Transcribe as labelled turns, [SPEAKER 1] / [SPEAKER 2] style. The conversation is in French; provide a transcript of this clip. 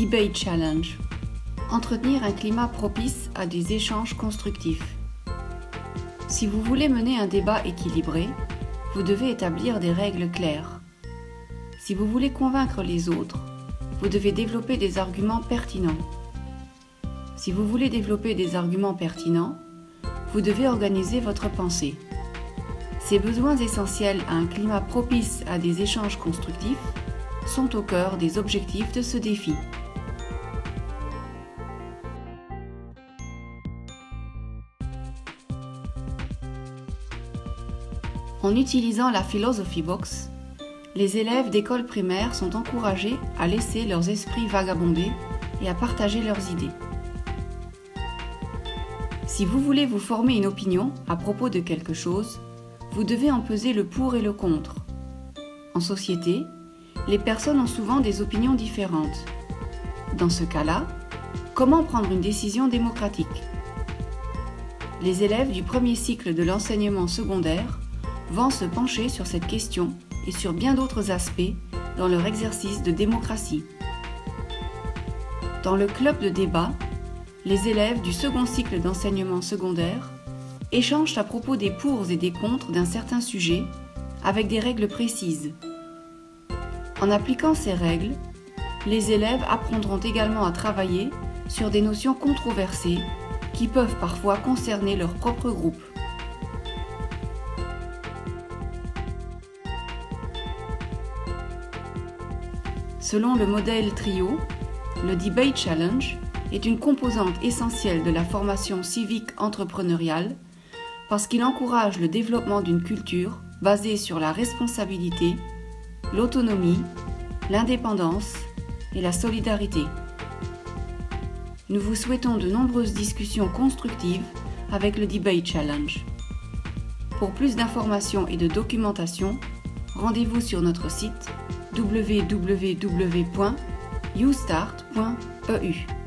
[SPEAKER 1] Debate Challenge. Entretenir un climat propice à des échanges constructifs. Si vous voulez mener un débat équilibré, vous devez établir des règles claires. Si vous voulez convaincre les autres, vous devez développer des arguments pertinents. Si vous voulez développer des arguments pertinents, vous devez organiser votre pensée. Ces besoins essentiels à un climat propice à des échanges constructifs sont au cœur des objectifs de ce défi. En utilisant la Philosophy Box, les élèves d'école primaire sont encouragés à laisser leurs esprits vagabonder et à partager leurs idées. Si vous voulez vous former une opinion à propos de quelque chose, vous devez en peser le pour et le contre. En société, les personnes ont souvent des opinions différentes. Dans ce cas-là, comment prendre une décision démocratique? Les élèves du premier cycle de l'enseignement secondaire vont se pencher sur cette question et sur bien d'autres aspects dans leur exercice de démocratie. Dans le club de débat, les élèves du second cycle d'enseignement secondaire échangent à propos des pour et des contre d'un certain sujet avec des règles précises. En appliquant ces règles, les élèves apprendront également à travailler sur des notions controversées qui peuvent parfois concerner leur propre groupe. Selon le modèle TRIO, le Debate Challenge est une composante essentielle de la formation civique entrepreneuriale parce qu'il encourage le développement d'une culture basée sur la responsabilité, l'autonomie, l'indépendance et la solidarité. Nous vous souhaitons de nombreuses discussions constructives avec le Debate Challenge. Pour plus d'informations et de documentation, rendez-vous sur notre site www.youstart.eu.